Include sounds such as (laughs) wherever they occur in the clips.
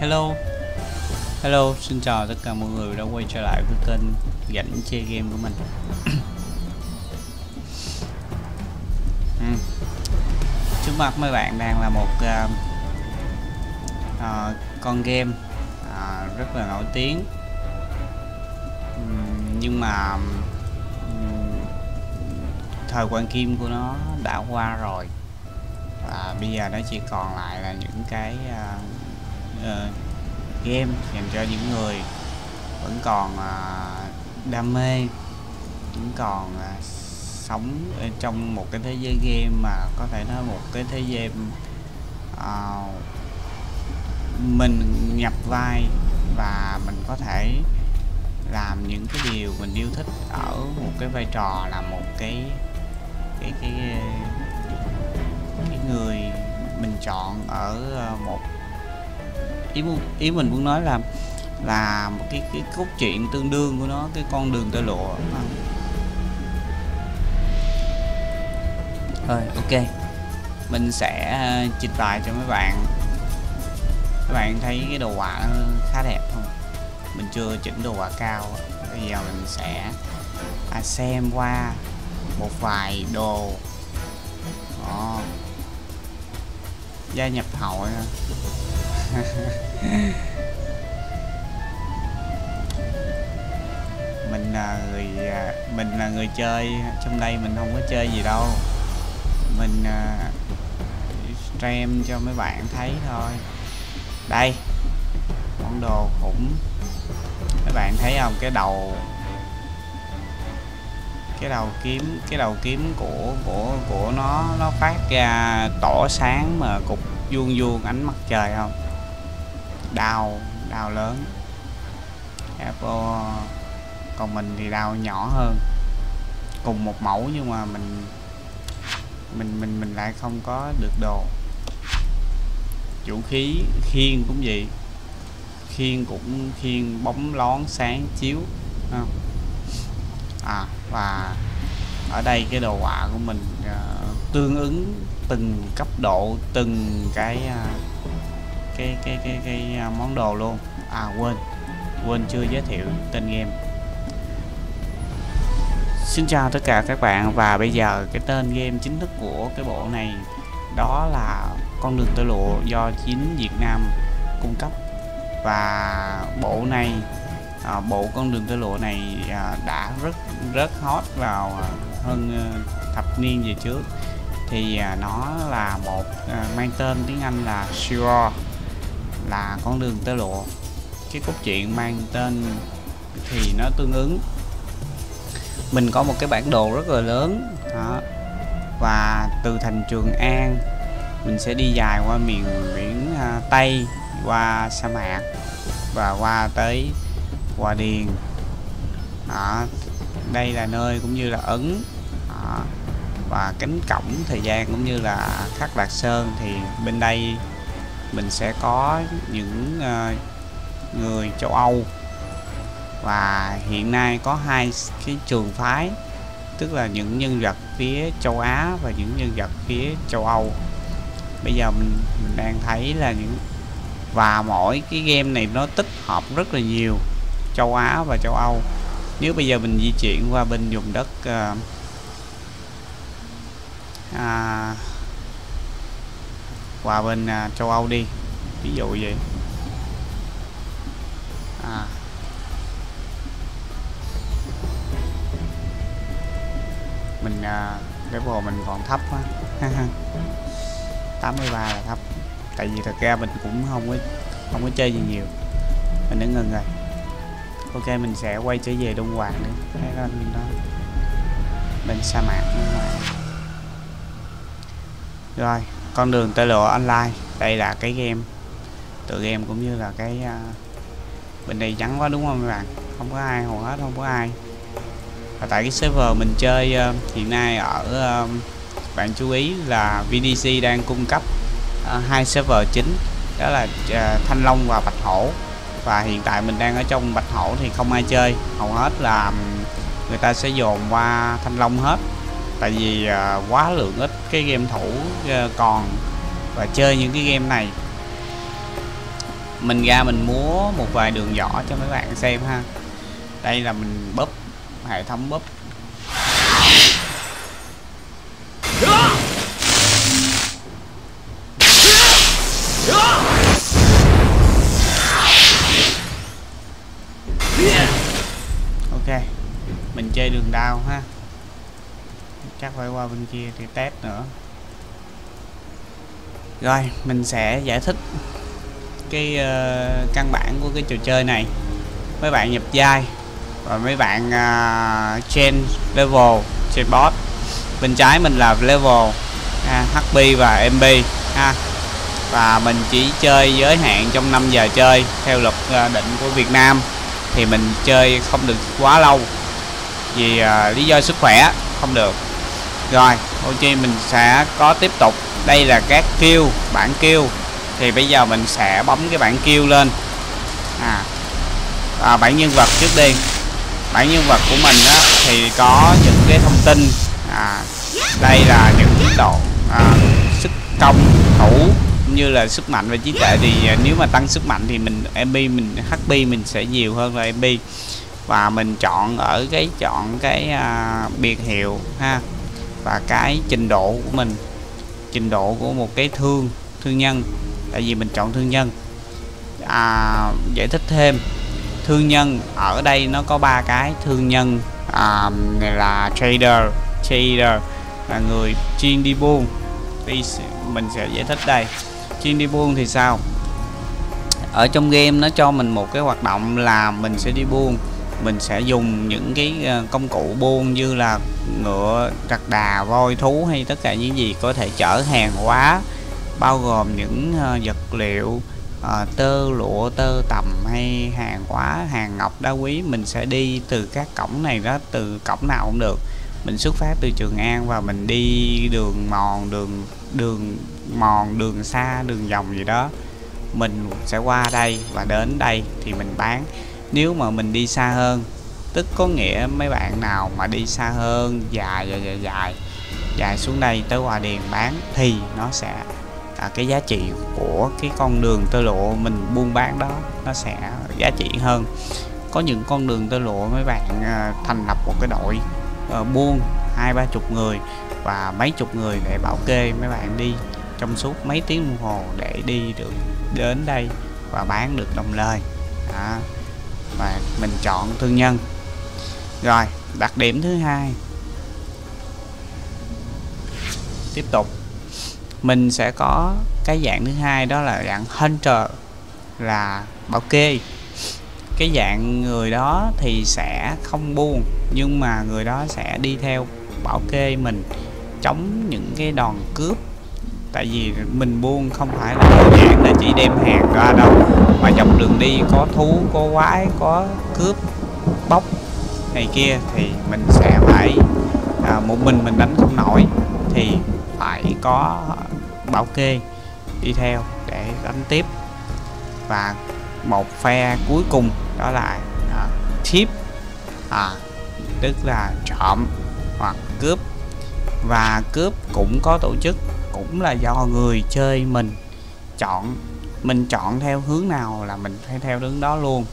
Hello. Hello, xin chào tất cả mọi người đã quay trở lại với kênh Gảnh chơi game của mình. (clears throat) Ừ. Trước mặt mấy bạn đang là một uh, uh, con game uh, rất là nổi tiếng. Um, Nhưng mà um, thời quan kim của nó đã qua rồi. Và bây giờ nó chỉ còn lại là những cái uh, uh, game dành cho những người vẫn còn uh, đam mê vẫn còn uh, sống trong một cái thế giới game mà có thể nói một cái thế giới uh, mình nhập vai và mình có thể làm những cái điều mình yêu thích ở một cái vai trò là một cái cái cái cái người mình chọn ở một ý ý mình muốn nói là là một cái cái cốt truyện tương đương của nó cái con đường tơ lụa. Rồi ok. Mình sẽ ờ, trình bày cho mấy bạn. Các bạn thấy cái đồ họa khá đẹp không? Mình chưa chỉnh đồ họa cao bây giờ mình sẽ à, xem qua một vài đồ. Đó. gia nhập hội (laughs) mình là người à, mình là người chơi. Trong đây mình không có chơi gì đâu. Mình uh, stream cho mấy bạn thấy thôi. Đây món đồ khủng các bạn thấy không? Cái đầu cái đầu kiếm cái đầu kiếm của của của nó nó phát ra tỏ sáng mà cục vuông vuông ánh mặt trời không? Đau đau lớn. Apple còn mình thì đau nhỏ hơn. Cùng một mẫu nhưng mà mình mình mình mình lại không có được đồ. Vũ khí khiên cũng vậy. Khiên cũng khiên bóng lón sáng chiếu không? à và ở đây cái đồ họa của mình uh, tương ứng từng cấp độ từng cái uh, cái cái cái cái à, món đồ luôn. À quên. Quên chưa giới thiệu tên game. Xin chào tất cả các bạn và bây giờ cái tên game chính thức của cái bộ này đó là con đường tơ lụa do chính Việt Nam cung cấp. Và bộ này à, bộ con đường tơ lụa này à, đã rất rất hot vào à, hơn à, thập niên về trước. Thì à, nó là một à, mang tên tiếng Anh là Shiro là con đường tơ lụa cái cốt truyện mang tên thì nó tương ứng mình có một cái bản đồ rất là lớn đó. và từ thành Trường An mình sẽ đi dài qua miền biển uh, Tây qua sa mạc và qua tới Hòa Điền đó. đây là nơi cũng như là Ấn đó. và cánh cổng thời gian cũng như là Khắc Lạc Sơn thì bên đây mình sẽ có những uh, người châu Âu. Và hiện nay có hai cái trường phái tức là những nhân vật phía châu Á và những nhân vật phía châu Âu. Bây giờ mình, mình đang thấy là những và mỗi cái game này nó tích hợp rất là nhiều châu Á và châu Âu. Nếu bây giờ mình di chuyển qua bên vùng đất uh, à, qua bên uh, châu Âu đi. Ví dụ vậy. À, mình à, uh, level mình còn thấp quá. (laughs) 83 là thấp. Tại vì thật ra mình cũng không có không có chơi gì nhiều. Mình đã ngừng rồi. Ok mình sẽ quay trở về đông hoàng nữa cái đó đó bên sa mạc rồi con đường tơ lụa online. Đây là cái game tựa game cũng như là cái uh, bên đây trắng quá đúng không các bạn? Không có ai hầu hết không có ai. Và tại cái server mình chơi uh, hiện nay ở uh, bạn chú ý là VDC đang cung cấp uh, hai server chính đó là uh, Thanh Long và Bạch Hổ. Và hiện tại mình đang ở trong Bạch Hổ thì không ai chơi. Hầu hết là người ta sẽ dồn qua Thanh Long hết tại vì uh, quá lượng ít cái game thủ uh, còn và chơi những cái game này. Mình ra mình múa một vài đường võ cho mấy bạn xem ha. Đây là mình búp hệ thống búp ok mình chơi đường đao ha chắc phải qua bên kia thì test nữa. Rồi mình sẽ giải thích cái uh, căn bản của cái trò chơi này mấy bạn nhập giai và mấy bạn ờ, uh, change level trên boss bên trái mình là level ha, HP và MB ha. Và mình chỉ chơi giới hạn trong 5 giờ chơi theo luật uh, định của Việt Nam thì mình chơi không được quá lâu vì uh, lý do sức khỏe không được rồi ok mình sẽ có tiếp tục. Đây là các kêu, bản kêu. thì bây giờ mình sẽ bấm cái bản kêu lên. À, à bản nhân vật trước đi. Bản nhân vật của mình á thì có những cái thông tin. À, đây là những tiến độ à, sức công thủ như là sức mạnh và trí tuệ. Thì à, nếu mà tăng sức mạnh thì mình MP mình HP mình sẽ nhiều hơn là MP và mình chọn ở cái chọn cái à, biệt hiệu ha và cái trình độ của mình trình độ của một cái thương thương nhân. Tại vì mình chọn thương nhân. À, giải thích thêm thương nhân ở đây nó có ba cái. Thương nhân à, này là trader trader là người chuyên đi buôn. Đi mình sẽ giải thích đây. Chuyên đi buôn thì sao? Ở trong game nó cho mình một cái hoạt động là mình sẽ đi buôn. Mình sẽ dùng những cái ờ, công cụ buôn như là ngựa trặc đà voi thú hay tất cả những gì có thể chở hàng hóa bao gồm những uh, vật liệu uh, tơ lụa tơ tầm hay hàng hóa hàng ngọc đá quý. Mình sẽ đi từ các cổng này đó từ cổng nào cũng được. Mình xuất phát từ Trường An và mình đi đường mòn đường đường mòn đường xa đường vòng gì đó. Mình sẽ qua đây và đến đây thì mình bán. Nếu mà mình đi xa hơn tức có nghĩa mấy bạn nào mà đi xa hơn dài dài dài dài dài xuống đây tới hòa điền bán thì nó sẽ à, cái giá trị của cái con đường tơ lụa mình buôn bán đó nó sẽ giá trị hơn. Có những con đường tơ lụa mấy bạn à, thành lập một cái đội à, buôn hai ba chục người và mấy chục người để bảo kê mấy bạn đi trong suốt mấy tiếng đồng hồ để đi được đến đây và bán được đồng lời. À, và mình chọn thương nhân rồi đặc điểm thứ hai. Tiếp tục. Mình sẽ có cái dạng thứ hai, đó là dạng hunter, là bảo kê. Cái dạng người đó thì sẽ không buông, nhưng mà người đó sẽ đi theo bảo kê mình, chống những cái đòn cướp. Tại vì mình buôn không phải là đơn giản là chỉ đem hàng ra đâu, mà dọc đường đi có thú, có quái, có cướp bóc này kia thì mình sẽ phải à, một mình mình đánh không nổi thì phải có bảo kê đi theo để đánh tiếp. Và một phe cuối cùng đó là à, tip à, tức là trộm hoặc cướp. Và cướp cũng có tổ chức cũng là do người chơi mình chọn mình chọn theo hướng nào là mình phải theo hướng đó luôn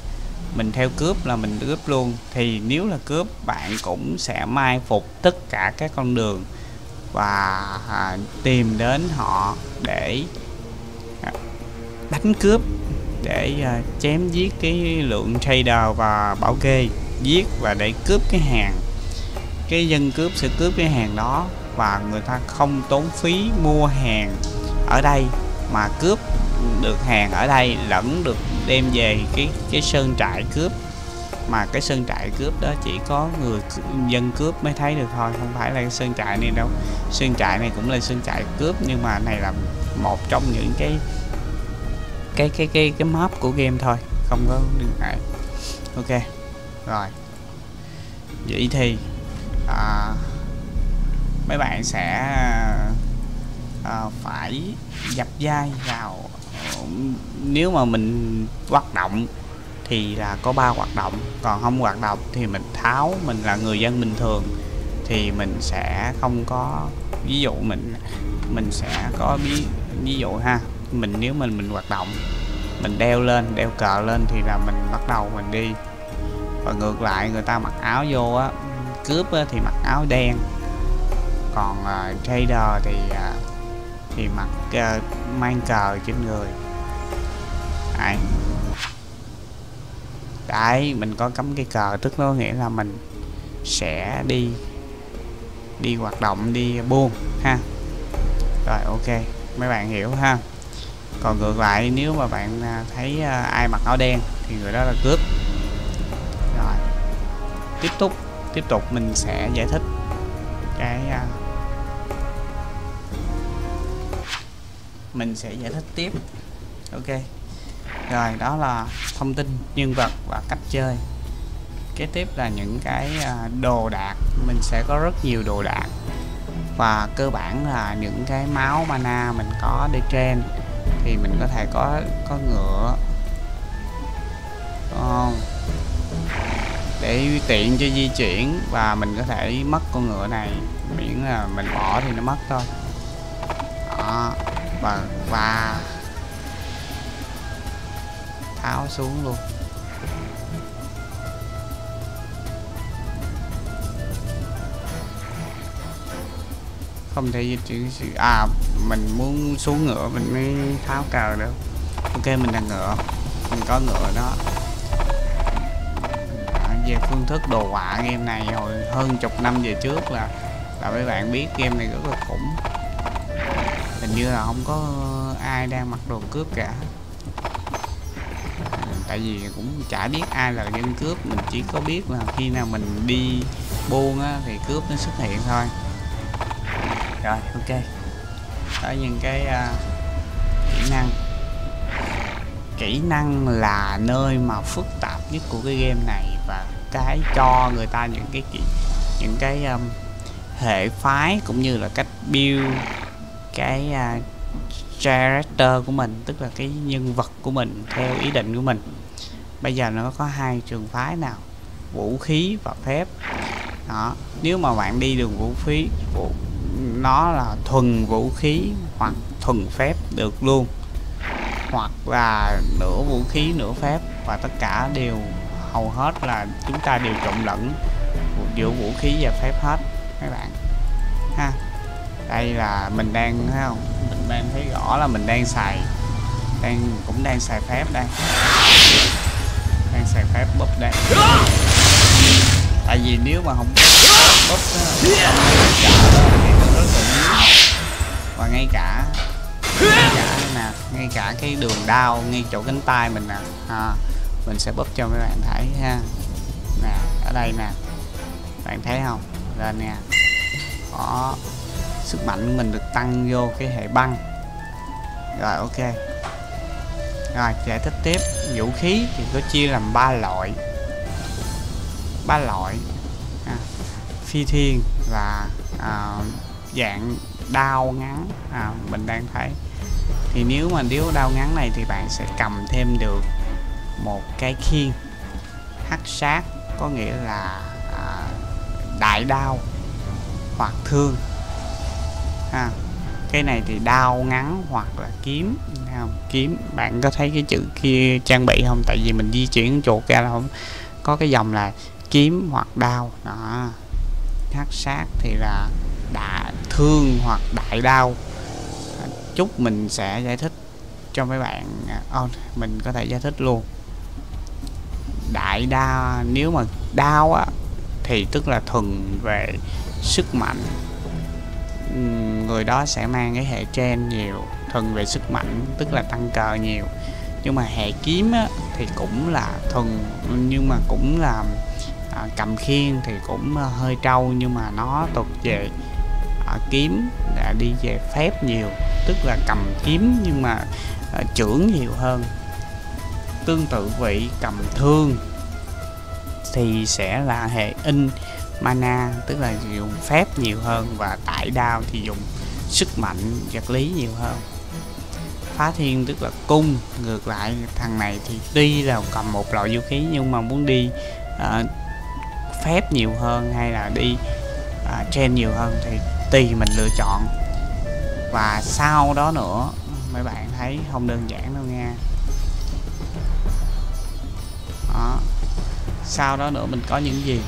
mình theo cướp là mình cướp luôn. Thì nếu là cướp bạn cũng sẽ mai phục tất cả các con đường và à, tìm đến họ để à, đánh cướp để à, chém giết cái lượng trader và bảo kê giết và để cướp cái hàng. Cái dân cướp sẽ cướp cái hàng đó và người ta không tốn phí mua hàng ở đây mà cướp được hàng ở đây lẫn được đem về cái cái sơn trại cướp. Mà cái sơn trại cướp đó chỉ có người dân cướp mới thấy được thôi không phải là cái sơn trại này đâu. Sơn trại này cũng là sơn trại cướp nhưng mà này là một trong những cái cái cái cái cái map của game thôi không có đừng hệ ok rồi. Vậy thì à, mấy bạn sẽ à, phải dập dai vào nếu mà mình hoạt động thì là có ba hoạt động còn không hoạt động thì mình tháo mình là người dân bình thường thì mình sẽ không có ví dụ mình mình sẽ có ví ví dụ ha mình nếu mình mình hoạt động mình đeo lên đeo cờ lên thì là mình bắt đầu mình đi. Và ngược lại người ta mặc áo vô á cướp á, thì mặc áo đen. Còn uh, trader thì uh, thì mặc uh, mang cờ trên người. Đấy. Đấy mình có cắm cái cờ tức có nghĩa là mình sẽ đi đi hoạt động đi buôn ha. Rồi ok mấy bạn hiểu ha. Còn ngược lại nếu mà bạn à, thấy à, ai mặc áo đen thì người đó là cướp. Rồi tiếp tục tiếp tục mình sẽ giải thích cái à, mình sẽ giải thích tiếp. Ok. Rồi, đó là thông tin nhân vật và cách chơi. Kế tiếp là những cái à, đồ đạc. Mình sẽ có rất nhiều đồ đạc. Và cơ bản là những cái máu mana mình có để trên thì mình có thể có có ngựa. Không? Để tiện cho di chuyển và mình có thể mất con ngựa này. Miễn là mình bỏ thì nó mất thôi. Đó và và tháo xuống luôn. Không thể di chuyển sự à mình muốn xuống ngựa mình mới tháo cờ được. Ok, mình là ngựa. Mình có ngựa đó. À, về phương thức đồ họa game này hồi hơn chục năm về trước là là mấy bạn biết game này rất là khủng hình như là không có ai đang mặc đồ cướp cả. Tại vì cũng chả biết ai là dân cướp mình chỉ có biết là khi nào mình đi buôn á, thì cướp nó xuất hiện thôi. Rồi ok. Đó những cái uh, kỹ năng. Kỹ năng là nơi mà phức tạp nhất của cái game này và cái cho người ta những cái kỹ những cái um, hệ phái cũng như là cách build cái uh, character của mình tức là cái nhân vật của mình theo ý định của mình. Bây giờ nó có hai trường phái nào vũ khí và phép. Đó nếu mà bạn đi đường vũ khí vũ, nó là thuần vũ khí hoặc thuần phép được luôn. Hoặc là nửa vũ khí nửa phép và tất cả đều hầu hết là chúng ta đều trộn lẫn giữa vũ khí và phép hết các bạn đây là mình đang thấy không? Mình đang thấy rõ là mình đang xài đang cũng đang xài phép đây. Đang xài phép búp đây. Tại vì nếu mà không búp thì nó rất là và ngay cả ngay cả nè ngay cả cái đường đau, ngay chỗ cánh tay mình nè à, mình sẽ búp cho mấy bạn thấy ha. Nè ở đây nè. Bạn thấy không? Lên nè. Đó sức mạnh của mình được tăng vô cái hệ băng. Rồi ok. Rồi giải thích tiếp. Vũ khí thì có chia làm ba loại. Ba loại. À, phi thiên và à, dạng đao ngắn. À, mình đang thấy. Thì nếu mà điếu đao ngắn này thì bạn sẽ cầm thêm được một cái khiên. Hắc sát có nghĩa là à, đại đao hoặc thương ha. Cái này thì đao ngắn hoặc là kiếm không? kiếm. Bạn có thấy cái chữ kia trang bị không? Tại vì mình di chuyển chuột ra là không có cái dòng là kiếm hoặc đao đó. Hát sát thì là đại thương hoặc đại đao chút mình sẽ giải thích cho mấy bạn. Oh, mình có thể giải thích luôn. Đại đao nếu mà đao á thì tức là thuần về sức mạnh người đó sẽ mang cái hệ trên nhiều thuần về sức mạnh tức là tăng cờ nhiều. Nhưng mà hệ kiếm á, thì cũng là thuần nhưng mà cũng là à, cầm khiên thì cũng à, hơi trâu nhưng mà nó thuộc về à, kiếm đã đi về phép nhiều tức là cầm kiếm nhưng mà à, trưởng nhiều hơn. Tương tự vị cầm thương thì sẽ là hệ in mana tức là dùng phép nhiều hơn và tại đao thì dùng sức mạnh vật lý nhiều hơn. Phá thiên tức là cung ngược lại thằng này thì tuy là cầm một loại vũ khí nhưng mà muốn đi uh, phép nhiều hơn hay là đi à, uh, trên nhiều hơn thì tùy mình lựa chọn. Và sau đó nữa mấy bạn thấy không đơn giản đâu nha. Đó. Sau đó nữa mình có những gì?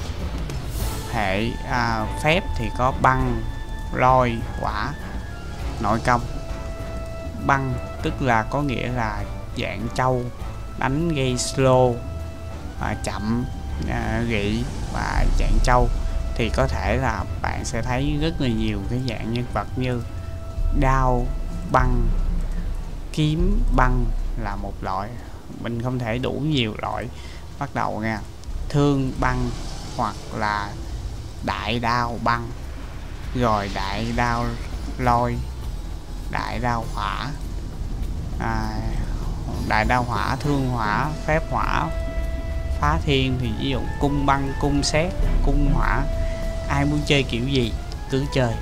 Hệ à, phép thì có băng lôi quả nội công. Băng tức là có nghĩa là dạng trâu đánh gây slow à, chậm à, gị và dạng trâu. Thì có thể là bạn sẽ thấy rất là nhiều cái dạng nhân vật như đao băng kiếm băng là một loại. Mình không thể đủ nhiều loại bắt đầu nha. Thương băng hoặc là đại đao băng. Rồi đại đao lôi. Đại đao hỏa. À, đại đao hỏa thương hỏa phép hỏa. Phá thiên thì ví dụ cung băng cung xét cung hỏa. Ai muốn chơi kiểu gì cứ chơi.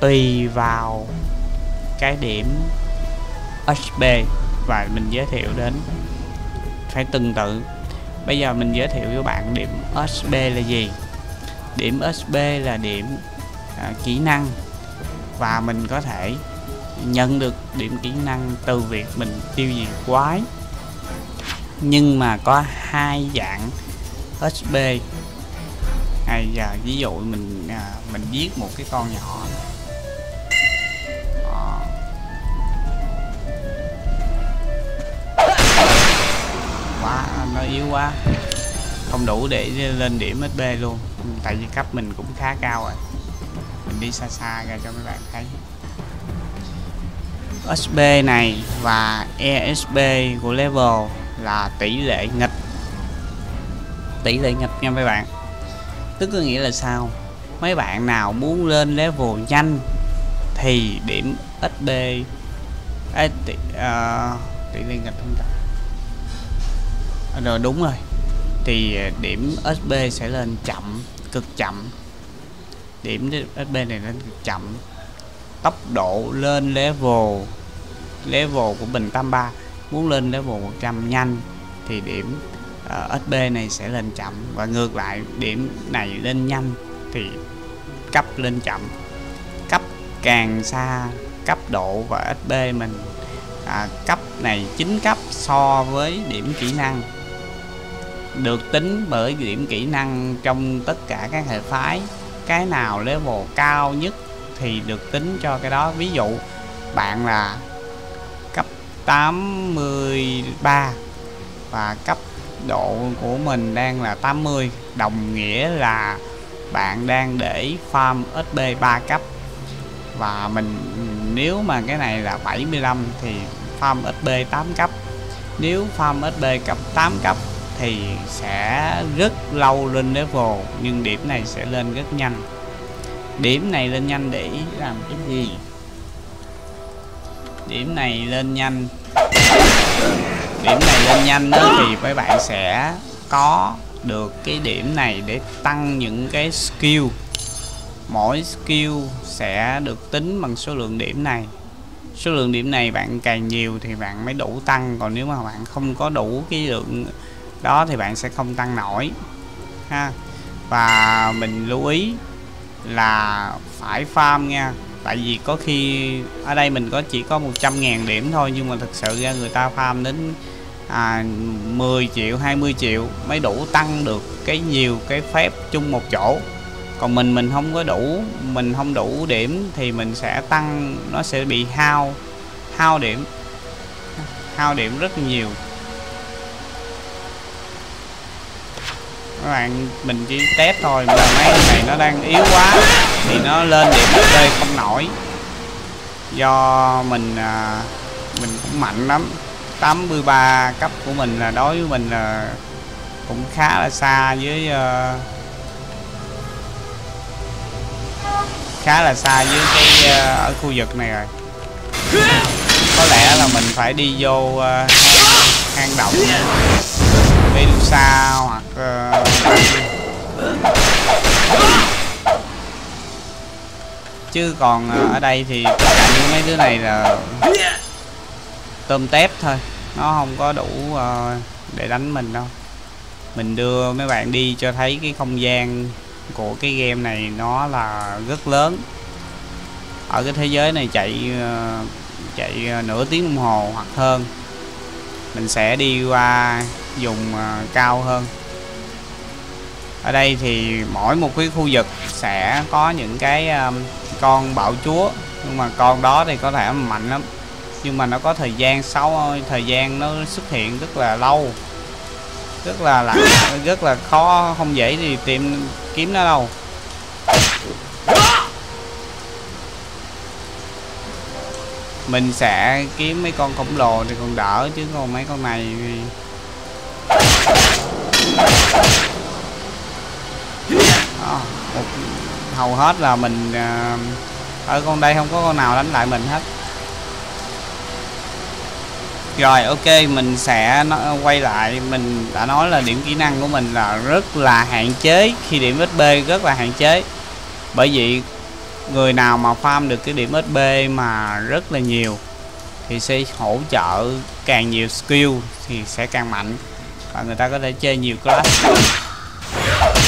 Tùy vào cái điểm HP và mình giới thiệu đến phải từng tự. Bây giờ mình giới thiệu với bạn điểm HP là gì? Điểm HP là điểm à, kỹ năng. Và mình có thể nhận được điểm kỹ năng từ việc mình tiêu diệt quái. Nhưng mà có hai dạng HP hay à, giờ ví dụ mình à, mình giết một cái con nhỏ. Quá nó yếu quá. Không đủ để lên điểm HP luôn tại vì cấp mình cũng khá cao rồi. Mình đi xa xa ra cho mấy bạn thấy. SB này và ESB của level là tỷ lệ nghịch. Tỷ lệ nghịch nha mấy bạn. Tức có nghĩa là sao? Mấy bạn nào muốn lên level nhanh thì điểm SB à, tỷ, uh, tỷ lệ nghịch không ta? Ờ, rồi đúng rồi. Thì à, điểm SB sẽ lên chậm cực chậm. Điểm SB này lên cực chậm. Tốc độ lên level level của bình 83 muốn lên level 100 nhanh thì điểm ờ, uh, SB này sẽ lên chậm. Và ngược lại điểm này lên nhanh thì cấp lên chậm. Cấp càng xa cấp độ và SB mình à, cấp này 9 cấp so với điểm kỹ năng được tính bởi điểm kỹ năng trong tất cả các hệ phái. Cái nào level cao nhất thì được tính cho cái đó. Ví dụ, bạn là cấp 83 và cấp độ của mình đang là 80 đồng nghĩa là bạn đang để farm SP 3 cấp. Và mình, nếu mà cái này là 75 thì farm SP 8 cấp. Nếu farm SP cấp 8 cấp thì sẽ rất lâu lên level, nhưng điểm này sẽ lên rất nhanh. Điểm này lên nhanh để làm cái gì? Điểm này lên nhanh. Điểm này lên nhanh đó thì mấy bạn sẽ có được cái điểm này để tăng những cái skill. Mỗi skill sẽ được tính bằng số lượng điểm này. Số lượng điểm này bạn càng nhiều thì bạn mới đủ tăng, còn nếu mà bạn không có đủ cái lượng đó thì bạn sẽ không tăng nổi ha. Và mình lưu ý là phải farm nha. Tại vì có khi ở đây mình có chỉ có 100.000 điểm thôi nhưng mà thực sự ra người ta farm đến à, 10 triệu 20 triệu mới đủ tăng được cái nhiều cái phép chung một chỗ. Còn mình mình không có đủ mình không đủ điểm thì mình sẽ tăng nó sẽ bị hao hao điểm hao điểm rất nhiều. Các bạn mình chỉ test thôi mà mấy này nó đang yếu quá thì nó lên điểm HP không nổi. Do mình à, mình cũng mạnh lắm. 83 cấp của mình là đối với mình là cũng khá là xa với uh, khá là xa với cái uh, ở khu vực này rồi. Có lẽ là mình phải đi vô uh, hang, hang động sao hoặc uh, chứ còn uh, ở đây thì tất cả những mấy đứa này là tôm tép thôi. Nó không có đủ uh, để đánh mình đâu. Mình đưa mấy bạn đi cho thấy cái không gian của cái game này nó là rất lớn. Ở cái thế giới này chạy uh, chạy nửa tiếng đồng hồ hoặc hơn. Mình sẽ đi qua dùng uh, cao hơn. Ở đây thì mỗi một cái khu vực sẽ có những cái um, con bạo chúa nhưng mà con đó thì có thể mạnh lắm. Nhưng mà nó có thời gian sau thời gian nó xuất hiện rất là lâu. Rất là lặng rất là khó không dễ thì tìm kiếm nó đâu. Mình sẽ kiếm mấy con khổng lồ thì còn đỡ chứ còn mấy con này thì Đó, một, hầu hết là mình à, ở con đây không có con nào đánh lại mình hết. Rồi, ok, mình sẽ quay lại. Mình đã nói là điểm kỹ năng của mình là rất là hạn chế khi điểm XP rất là hạn chế. Bởi vì người nào mà farm được cái điểm XP mà rất là nhiều thì sẽ hỗ trợ càng nhiều skill thì sẽ càng mạnh và người ta có thể chơi nhiều class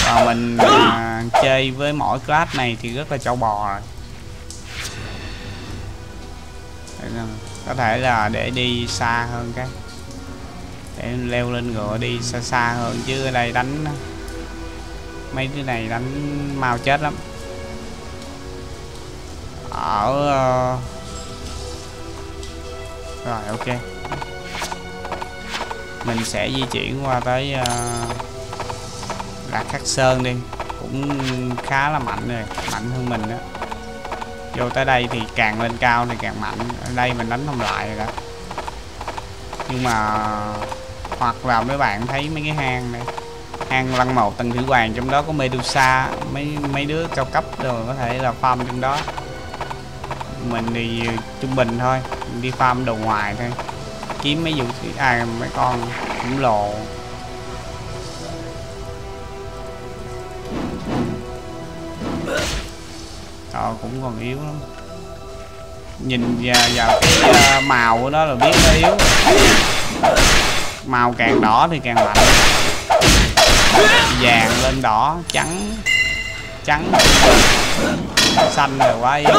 mà mình à, chơi với mỗi class này thì rất là châu bò rồi. Có thể là để đi xa hơn cái. Để leo lên ngựa đi xa xa hơn chứ ở đây đánh mấy thứ này đánh mau chết lắm. Ở uh... rồi ok. Mình sẽ di chuyển qua tới uh là khắc sơn đi. Cũng khá là mạnh rồi mạnh hơn mình đó vô tới đây thì càng lên cao thì càng mạnh. Ở đây mình đánh không lại rồi đó. Nhưng mà, hoặc là mấy bạn thấy mấy cái hang này, hang lăng mộ tầng thủy hoàng trong đó có Medusa, mấy mấy đứa cao cấp rồi có thể là farm trong đó. Mình thì trung bình thôi mình đi farm đồ ngoài thôi. Kiếm mấy vụ khí à mấy con khổng lồ. Ờ cũng còn yếu lắm. Nhìn vào, vào cái uh, màu của nó là biết nó yếu. Màu càng đỏ thì càng mạnh Vàng lên đỏ, trắng. Trắng. Xanh rồi quá yếu.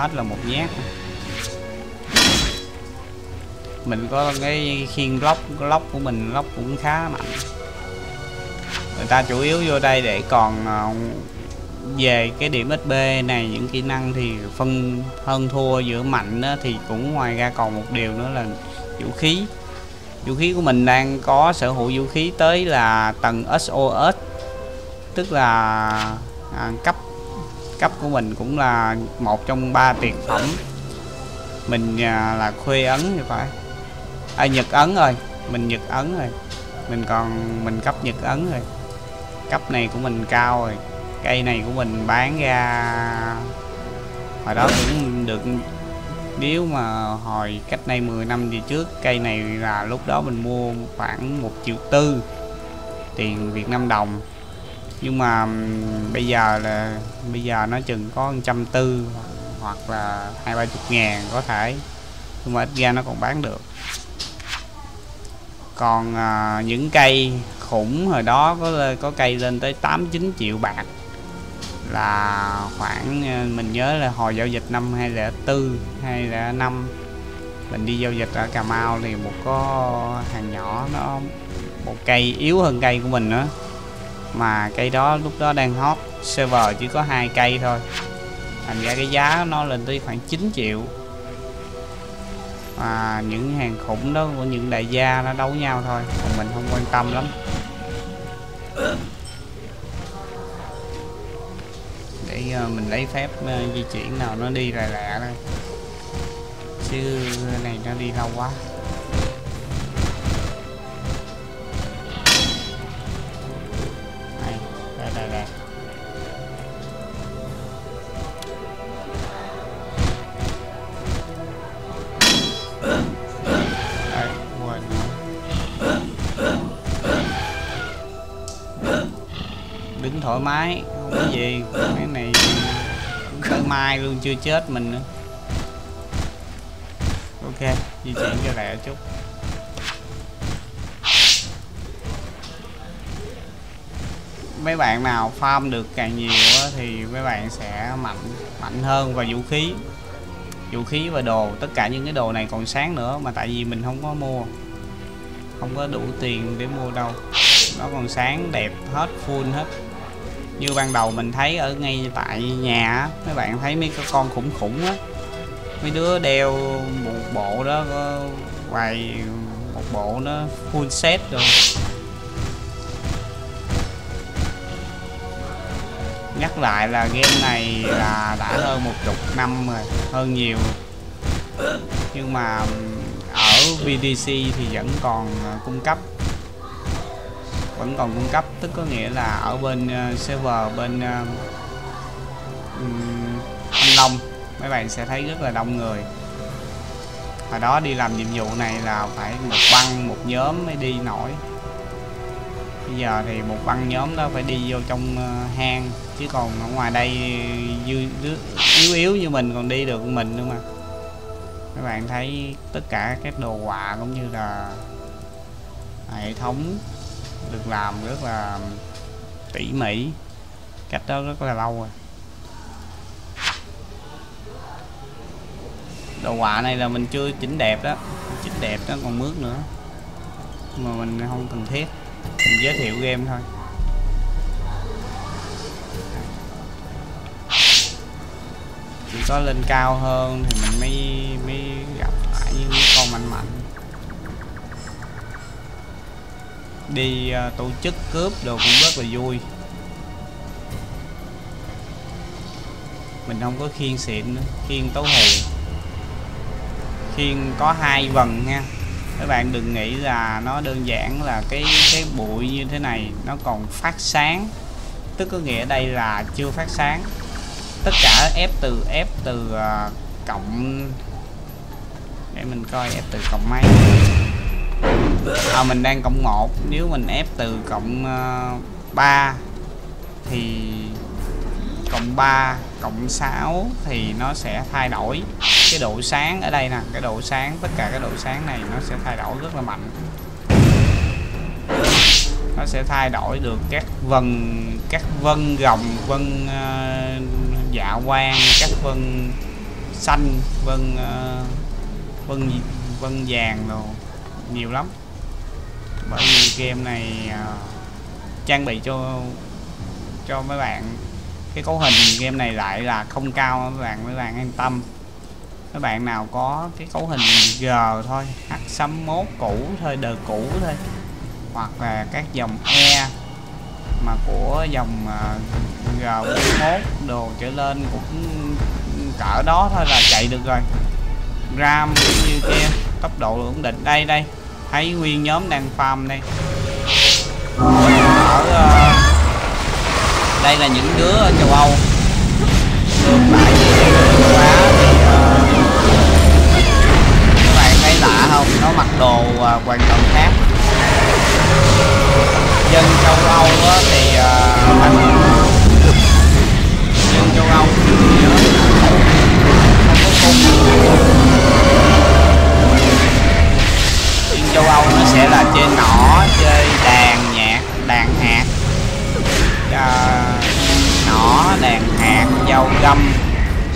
Hết là một nhát. Mình có cái khiên lóc lóc của mình lóc cũng khá mạnh. Người ta chủ yếu vô đây để còn ờ, về cái điểm XP này những kỹ năng thì phân hơn thua giữa mạnh đó, thì cũng ngoài ra còn một điều nữa là vũ khí. Vũ khí của mình đang có sở hữu vũ khí tới là tầng SOS tức là à, cấp cấp của mình cũng là một trong ba tiền phẩm. Mình à, là khuê ấn thì phải. À, nhật ấn rồi mình nhật ấn rồi. Mình còn mình cấp nhật ấn rồi. Cấp này của mình cao rồi. Cây này của mình bán ra hồi đó cũng được nếu mà hồi cách đây 10 năm về trước cây này là lúc đó mình mua khoảng một triệu tư tiền Việt Nam đồng nhưng mà bây giờ là bây giờ nó chừng có trăm tư hoặc là hai ba chục ngàn có thể. Nhưng mà ít ra nó còn bán được. Còn à, những cây khủng hồi đó có có cây lên tới 8 9 triệu bạc. Là khoảng à, mình nhớ là hồi giao dịch năm 2004 năm mình đi giao dịch ở Cà Mau thì một có hàng nhỏ nó một cây yếu hơn cây của mình nữa mà cây đó lúc đó đang hot server chỉ có hai cây thôi. Thành ra cái giá nó lên tới khoảng 9 triệu. Mà những hàng khủng đó của những đại gia nó đấu nhau thôi còn mình không quan tâm lắm. Để uh, mình lấy phép uh, di chuyển nào nó đi lẹ lẹ thôi. Chứ này nó đi lâu quá. Đứng thoải mái, không có gì. Cái này tới mai luôn, chưa chết mình nữa. Ok, di chuyển cho lẹ chút. Mấy bạn nào farm được càng nhiều thì mấy bạn sẽ mạnh mạnh hơn và vũ khí. Vũ khí và đồ, tất cả những cái đồ này còn sáng nữa mà tại vì mình không có mua. Không có đủ tiền để mua đâu. Nó còn sáng, đẹp hết, full hết như ban đầu mình thấy ở ngay tại nhà mấy bạn thấy mấy cái con khủng khủng á. Mấy đứa đeo một bộ đó quay vài một bộ nó full set rồi. Nhắc lại là game này là đã hơn một chục năm rồi, hơn nhiều. Nhưng mà ở VDC thì vẫn còn cung cấp vẫn còn cung cấp tức có nghĩa là ở bên uh, server bên uh, Thanh Long mấy bạn sẽ thấy rất là đông người. Và đó đi làm nhiệm vụ này là phải một băng một nhóm mới đi nổi. Bây giờ thì một băng nhóm đó phải đi vô trong uh, hang chứ còn ở ngoài đây dư, yếu yếu như mình còn đi được mình nữa mà. Các bạn thấy tất cả các đồ họa cũng như là hệ thống được làm rất là tỉ mỉ. Cách đó rất là lâu rồi. Đồ họa này là mình chưa chỉnh đẹp đó. Chỉnh đẹp đó còn mướt nữa. Mà mình không cần thiết. Mình giới thiệu game thôi. Chỉ có lên cao hơn thì mình mới mới gặp phải những con mạnh mạnh. Đi uh, tổ chức cướp đồ cũng rất là vui. Mình không có khiên xịn nữa khiên tấu hù. Khiên có hai vần nha. Các bạn đừng nghĩ là nó đơn giản là cái cái bụi như thế này nó còn phát sáng. Tức có nghĩa đây là chưa phát sáng. Tất cả ép từ ép từ uh, cộng. Để mình coi ép từ cộng mấy à, mình đang cộng 1 nếu mình ép từ cộng ờ, uh, 3 thì cộng 3 cộng 6 thì nó sẽ thay đổi. Cái độ sáng ở đây nè cái độ sáng tất cả cái độ sáng này nó sẽ thay đổi rất là mạnh. Nó sẽ thay đổi được các vân các vân gồng vân uh, dạ quang các vân xanh vân uh, vân vân vàng đồ. Nhiều lắm bởi vì game này uh, trang bị cho cho mấy bạn. Cái cấu hình game này lại là không cao mấy bạn mấy bạn an tâm. Các bạn nào có cái cấu hình G thôi H61 cũ thôi đời cũ thôi hoặc là các dòng E mà của dòng à, uh, G41 đồ trở lên cũng cỡ đó thôi là chạy được rồi. RAM cũng như kia tốc độ ổn định. Đây đây thấy nguyên nhóm đang farm đây. Ở uh, đây là những đứa ở châu Âu. Ngược lại với châu Á thì uh, các bạn thấy lạ không? Nó mặc đồ ờ, uh, hoàn toàn khác.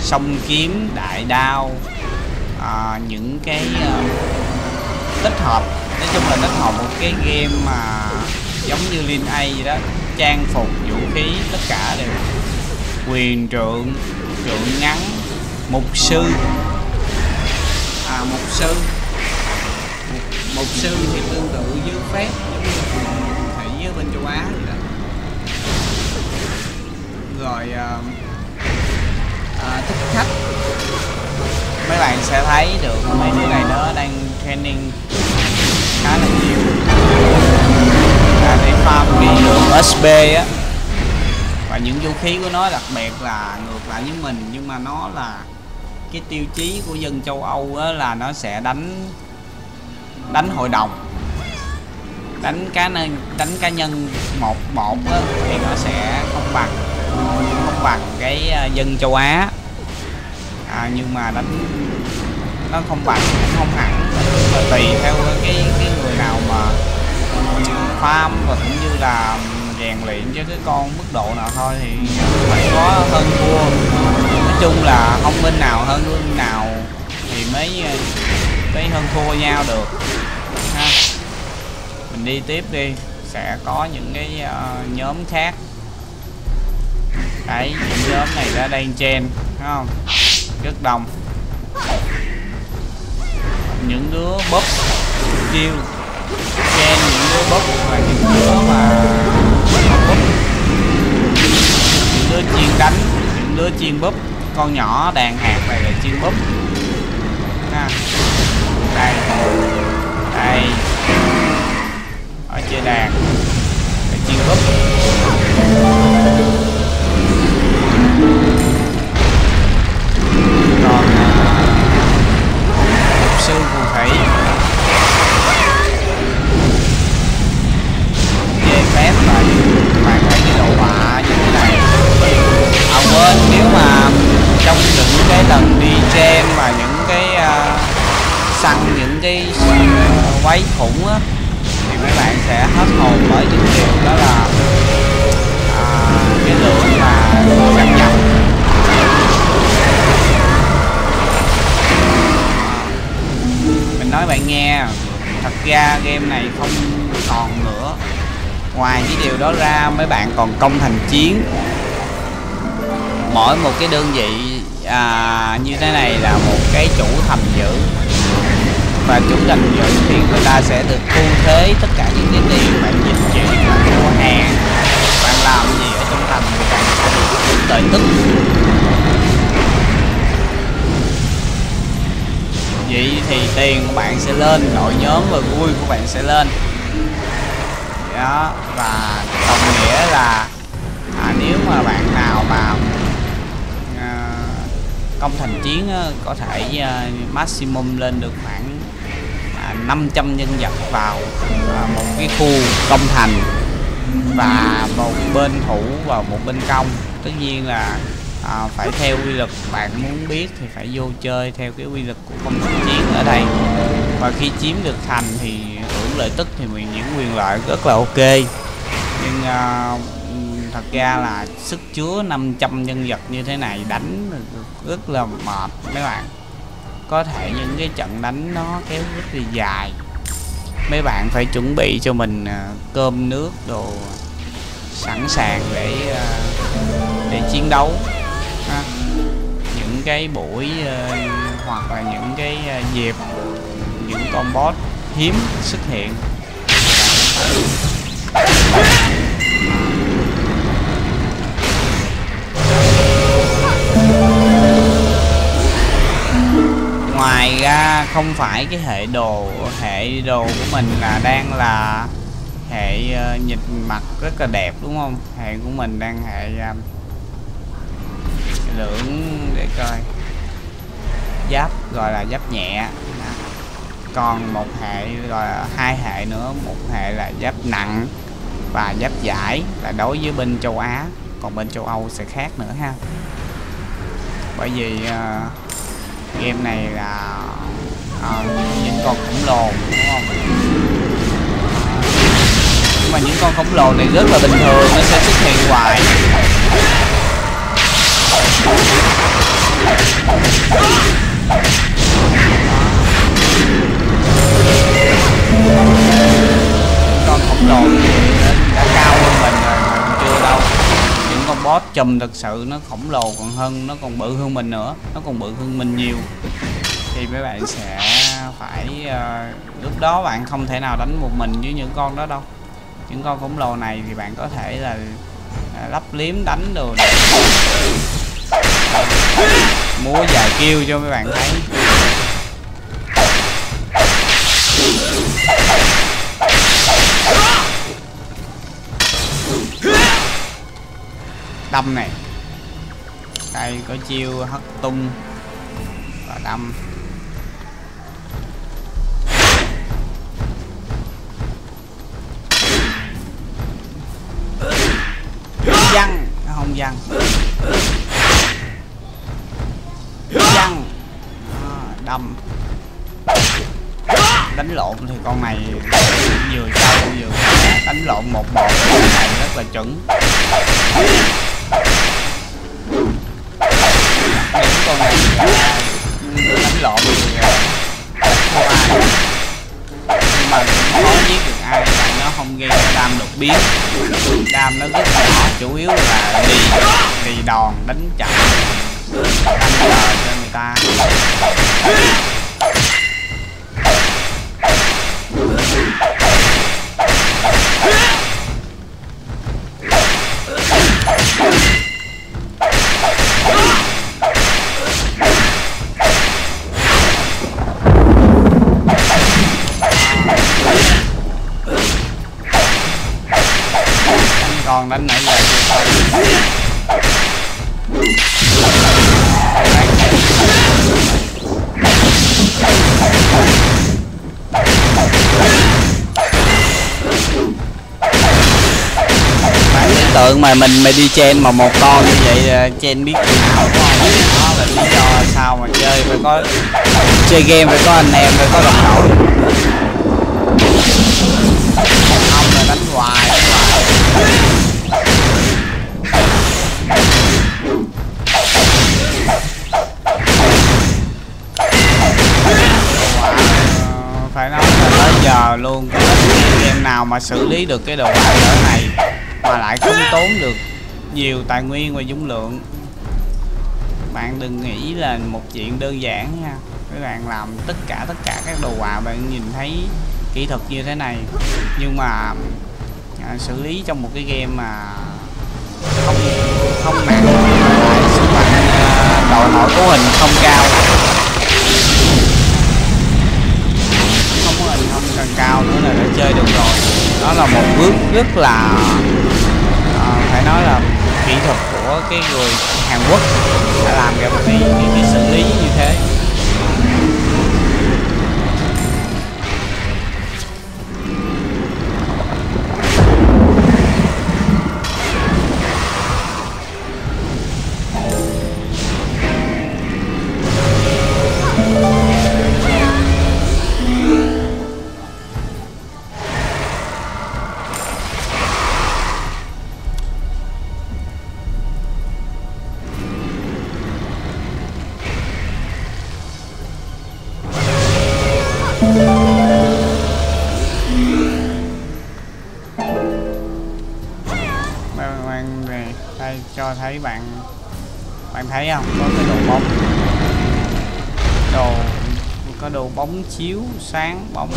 Song kiếm đại đao à, những cái uh, tích hợp. Nói chung là tích hợp một cái game mà giống như Liên A gì đó trang phục vũ khí tất cả đều. Quyền trượng trượng ngắn mục sư. À mục sư. Mục, mục sư thì tương tự với phép giống như thủy với bên châu Á vậy đó. Rồi uh, uh, thích khách. Mấy bạn sẽ thấy được mấy đứa này nó đang training khá là nhiều. Là để farm cái lượng SB á. Và những vũ khí của nó đặc biệt là ngược lại với mình nhưng mà nó là cái tiêu chí của dân châu Âu á, là nó sẽ đánh đánh hội đồng. Đánh cá nhân đánh cá nhân một một á, thì nó sẽ không bằng không bằng cái à, dân châu Á. À, nhưng mà đánh nó không bằng cũng không hẳn. Mà tùy theo cái cái người nào mà farm và cũng như là rèn luyện cho cái con mức độ nào thôi thì phải có hơn thua. Nói chung là không bên nào hơn bên nào thì mới à, mới hơn thua nhau được ha. Mình đi tiếp đi sẽ có những cái uh, nhóm khác đấy, những nhóm này đã đang chen không? Rất đông. Những đứa bóp chiêu chen những đứa bóp và những đứa mà bóp. Những đứa chiên đánh, những đứa chiên bóp. Con nhỏ đàn hạt này là chiên bóp. Ha. Đây. Đây. Ở trên đàn. Chiên bóp. Quái khủng á thì mấy bạn sẽ hết hồn bởi những điều đó là à, cái lượng mà đăng nhập. Mình nói bạn nghe thật ra game này không còn nữa. Ngoài cái điều đó ra mấy bạn còn công thành chiến. Mỗi một cái đơn vị à, như thế này là một cái chủ thành giữ và chủ giành giữ thì người ta sẽ được thu thế tất cả những cái tiền bạn dịch chuyển bạn mua hàng bạn làm gì ở trong thành thì bạn sẽ được lợi tức. Vậy thì tiền của bạn sẽ lên đội nhóm và vui của bạn sẽ lên. Đó và đồng nghĩa là à, nếu mà bạn nào mà à, công thành chiến á, có thể à, maximum lên được khoảng 500 nhân vật vào à, một cái khu công thành và một bên thủ và một bên công. Tất nhiên là à, phải theo quy luật bạn muốn biết thì phải vô chơi theo cái quy luật của công cuộc chiến ở đây. Và khi chiếm được thành thì hưởng lợi tức thì mình những quyền lợi rất là ok. Nhưng à, thật ra là sức chứa 500 nhân vật như thế này đánh rất là mệt mấy bạn có thể những cái trận đánh nó kéo rất là dài mấy bạn phải chuẩn bị cho mình à, cơm nước đồ sẵn sàng để à, để chiến đấu, ha. những cái buổi à, hoặc là những cái dịp, những con boss hiếm xuất hiện ngoài ra không phải cái hệ đồ hệ đồ của mình là đang là hệ uh, nhìn mặt rất là đẹp đúng không? Hệ của mình đang hệ uh, lưỡng để coi. Giáp gọi là giáp nhẹ. Còn một hệ gọi là hai hệ nữa một hệ là giáp nặng và giáp giải là đối với bên châu Á. Còn bên châu Âu sẽ khác nữa ha. Bởi vì uh, game này là à, những con khổng lồ đúng không? Nhưng mà những con khổng lồ này rất là bình thường nó sẽ xuất hiện hoài. Con khổng lồ. Boss chùm thực sự nó khổng lồ còn hơn nó còn bự hơn mình nữa nó còn bự hơn mình nhiều. Thì mấy bạn sẽ phải uh, lúc đó bạn không thể nào đánh một mình với những con đó đâu. Những con khổng lồ này thì bạn có thể là ờ, uh, lắp liếm đánh đồ múa vài kêu cho mấy bạn thấy. Đâm này. Đây, có chiêu hất tung và đâm. Văng không văng văng à, đâm. Đánh lộn thì con này vừa trâu vừa đánh lộn một một, con này rất là chuẩn những con này đánh lộn thì không ai nhưng mà cũng khó giết được ai tại nó không gây ra đam đột biến đam nó rất nhỏ chủ yếu là lì lì đòn đánh chậm đánh lờ cho người ta tượng mà mình, mà đi chen mà một con như vậy ờ, chen biết nào đó là lý do sao mà chơi phải có, chơi game phải có anh em, phải có đồng đội. Không là đánh hoài đánh hoài. Phải nói là tới giờ luôn cái game nào mà xử lý được cái đồ họa cỡ này mà lại không tốn được nhiều tài nguyên và dung lượng. Bạn đừng nghĩ là một chuyện đơn giản nha. Các bạn làm tất cả tất cả các đồ họa bạn nhìn thấy kỹ thuật như thế này. Nhưng mà à, xử lý trong một cái game mà không không nặng lại sức mạnh à, đòi hỏi cấu hình không cao. Không có hình không cần cao nữa là đã chơi được rồi đó là một bước rất là à, phải nói là kỹ thuật của cái người Hàn Quốc đã làm ra một cái, cái, cái xử lý như thế. Bóng chiếu sáng bóng.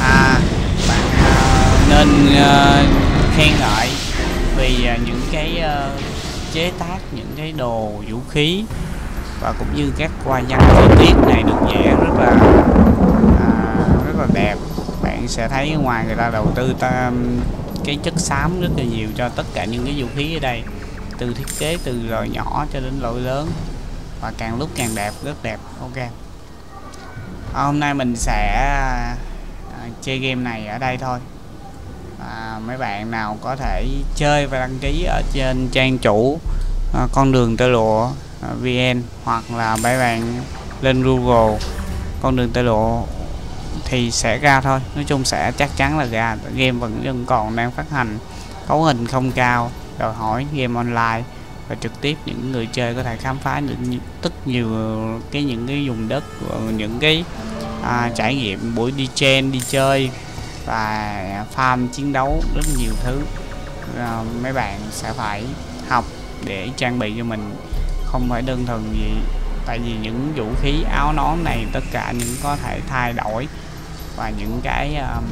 À bạn uh, nên uh, khen ngợi vì uh, những cái uh, chế tác những cái đồ vũ khí và cũng như các hoa văn chi tiết này được vẽ rất là à, rất là đẹp. Bạn sẽ thấy ngoài người ta đầu tư ta cái chất xám rất là nhiều cho tất cả những cái vũ khí ở đây từ thiết kế từ loại nhỏ cho đến loại lớn. Và càng lúc càng đẹp rất đẹp. Ok. À, hôm nay mình sẽ à, chơi game này ở đây thôi. À, mấy bạn nào có thể chơi và đăng ký ở trên trang chủ à, con đường tơ lụa à, vn hoặc là mấy bạn lên google con đường tơ lụa thì sẽ ra thôi. Nói chung sẽ chắc chắn là ra. Game vẫn vẫn còn đang phát hành cấu hình không cao đòi hỏi game online và trực tiếp những người chơi có thể khám phá được rất nhiều cái những cái vùng đất những cái à, trải nghiệm buổi đi chen đi chơi và farm chiến đấu rất nhiều thứ. À, mấy bạn sẽ phải học để trang bị cho mình không phải đơn thuần gì tại vì những vũ khí áo nón này tất cả những có thể thay đổi và những cái um,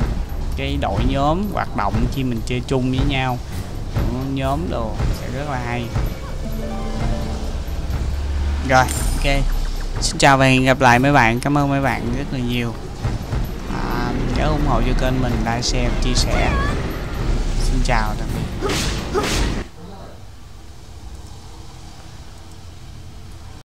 cái đội nhóm hoạt động khi mình chơi chung với nhau nhóm đồ sẽ rất là hay. Rồi ok. Xin chào và hẹn gặp lại mấy bạn. Cảm ơn mấy bạn rất là nhiều. À, nhớ ủng hộ cho kênh mình like share chia sẻ. Xin chào tạm biệt.